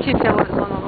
kilise var bana.